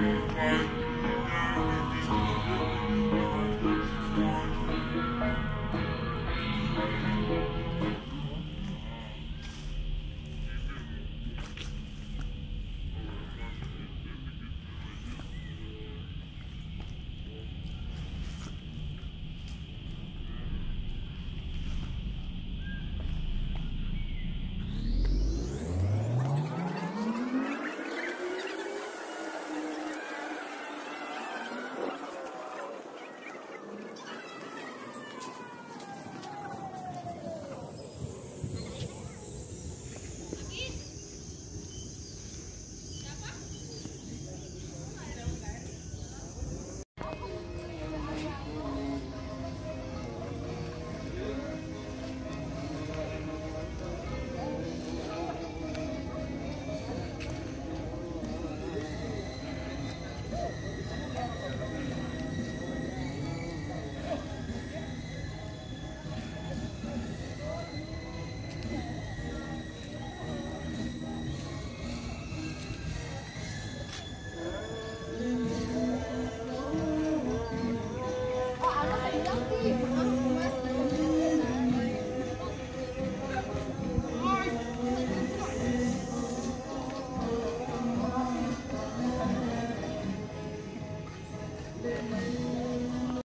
Mm-hmm.